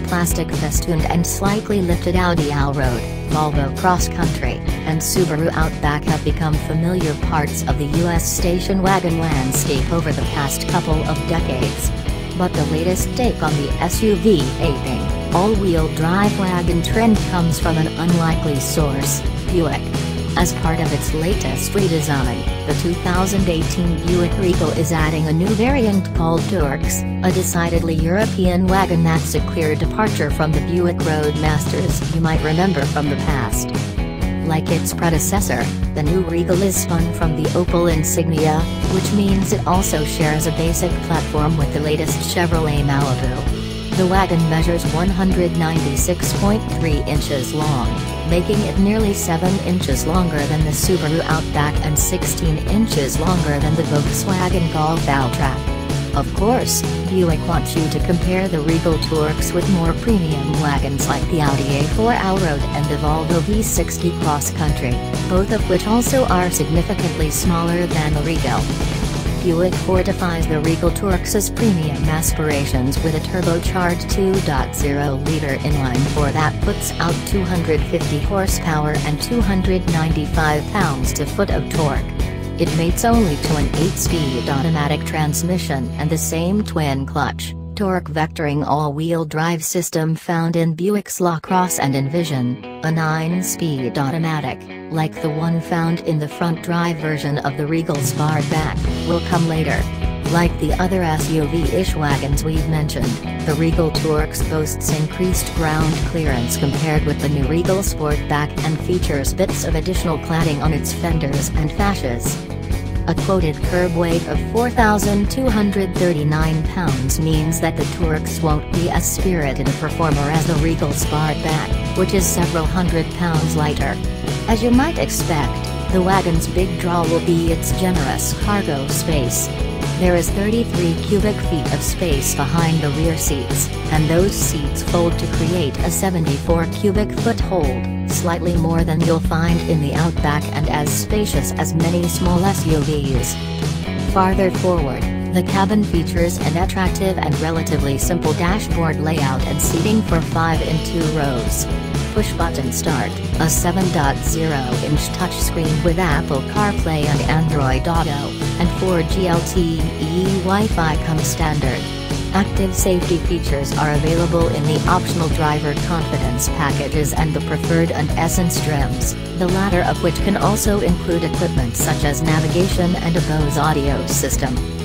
plastic festooned and slightly lifted Audi Allroad, Volvo Cross Country, and Subaru Outback have become familiar parts of the US station wagon landscape over the past couple of decades. But the latest take on the SUV aping, all-wheel drive wagon trend comes from an unlikely source, Buick. As part of its latest redesign, the 2018 Buick Regal is adding a new variant called TourX, a decidedly European wagon that's a clear departure from the Buick Roadmasters you might remember from the past. Like its predecessor, the new Regal is spun from the Opel Insignia, which means it also shares a basic platform with the latest Chevrolet Malibu. The wagon measures 196.3 inches long, making it nearly 7 inches longer than the Subaru Outback and 16 inches longer than the Volkswagen Golf Alltrack. Of course, Buick wants you to compare the Regal TourX with more premium wagons like the Audi A4 Allroad and the Volvo V60 Cross Country, both of which also are significantly smaller than the Regal. Buick fortifies the Regal TourX's premium aspirations with a turbocharged 2.0-liter inline-four that puts out 250 horsepower and 295 pounds-to-foot of torque. It mates only to an 8-speed automatic transmission and the same twin-clutch, torque vectoring all-wheel drive system found in Buick's LaCrosse and Envision, a 9-speed automatic, like the one found in the front drive version of the Regal Sportback, will come later. Like the other SUV-ish wagons we've mentioned, the Regal TourX boasts increased ground clearance compared with the new Regal Sportback and features bits of additional cladding on its fenders and fascias. A quoted curb weight of 4,239 pounds means that the TourX won't be as spirited a performer as the Regal Sportback, which is several hundred pounds lighter. As you might expect, the wagon's big draw will be its generous cargo space. There is 33 cubic feet of space behind the rear seats, and those seats fold to create a 74 cubic foot hold, slightly more than you'll find in the Outback and as spacious as many small SUVs. Farther forward, the cabin features an attractive and relatively simple dashboard layout and seating for 5 in 2 rows. Push-button start, a 7.0-inch touchscreen with Apple CarPlay and Android Auto, and 4G LTE Wi-Fi come standard. Active safety features are available in the optional driver confidence packages and the preferred and essence trims, the latter of which can also include equipment such as navigation and a Bose audio system.